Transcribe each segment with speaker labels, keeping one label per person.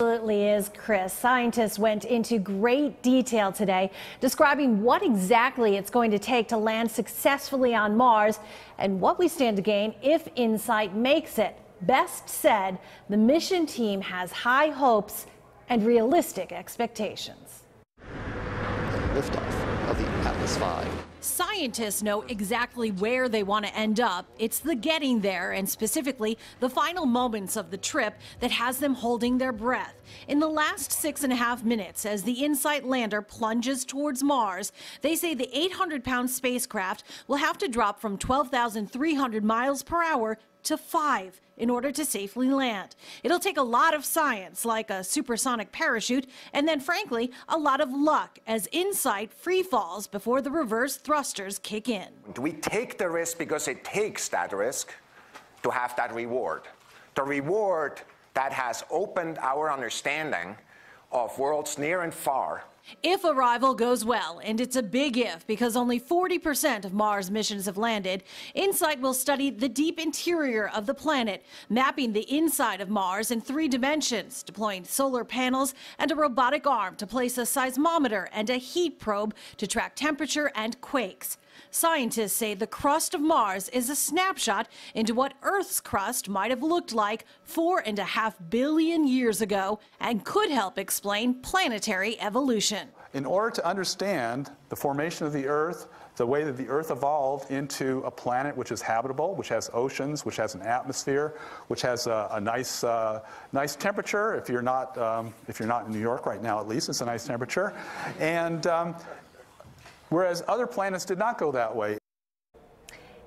Speaker 1: Absolutely is, Chris. Scientists went into great detail today describing what exactly it's going to take to land successfully on Mars and what we stand to gain if InSight makes it. Best said, the mission team has high hopes and realistic expectations.
Speaker 2: Liftoff of the Atlas V.
Speaker 3: Scientists know exactly where they want to end up. It's the getting there, and specifically the final moments of the trip, that has them holding their breath. In the last six and a half minutes, as the InSight lander plunges towards Mars, they say the 800 pound spacecraft will have to drop from 12,300 miles per hour to five in order to safely land. It'll take a lot of science, like a supersonic parachute, and then, frankly, a lot of luck as InSight free falls before the reverse thrusters kick in.
Speaker 4: Do We take the risk because it takes that risk to have that reward. The reward that has opened our understanding of worlds near and far
Speaker 3: if arrival goes well, and it's a big if because only 40% of Mars missions have landed, InSight will study the deep interior of the planet, mapping the inside of Mars in three dimensions, deploying solar panels and a robotic arm to place a seismometer and a heat probe to track temperature and quakes. Scientists say the crust of Mars is a snapshot into what Earth's crust might have looked like four and a half billion years ago and could help explain planetary evolution.
Speaker 5: In order to understand the formation of the Earth, the way that the Earth evolved into a planet which is habitable, which has oceans, which has an atmosphere, which has a, a nice, uh, nice temperature. If you're not, um, if you're not in New York right now, at least it's a nice temperature, and um, whereas other planets did not go that way.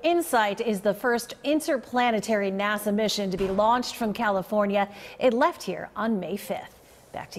Speaker 1: InSight is the first interplanetary NASA mission to be launched from California. It left here on May 5th. Back to you.